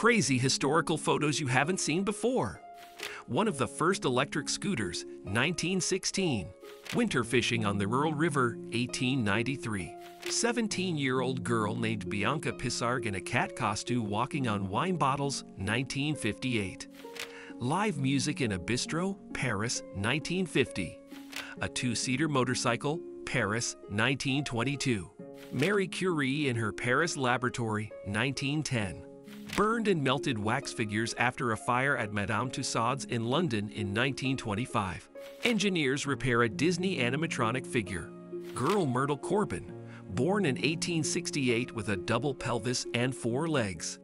crazy historical photos you haven't seen before. One of the first electric scooters, 1916. Winter fishing on the Ural River, 1893. 17 year old girl named Bianca Pissarg in a cat costume walking on wine bottles, 1958. Live music in a bistro, Paris, 1950. A two seater motorcycle, Paris, 1922. Marie Curie in her Paris laboratory, 1910. Burned and melted wax figures after a fire at Madame Tussauds in London in 1925. Engineers repair a Disney animatronic figure. Girl Myrtle Corbin, born in 1868 with a double pelvis and four legs.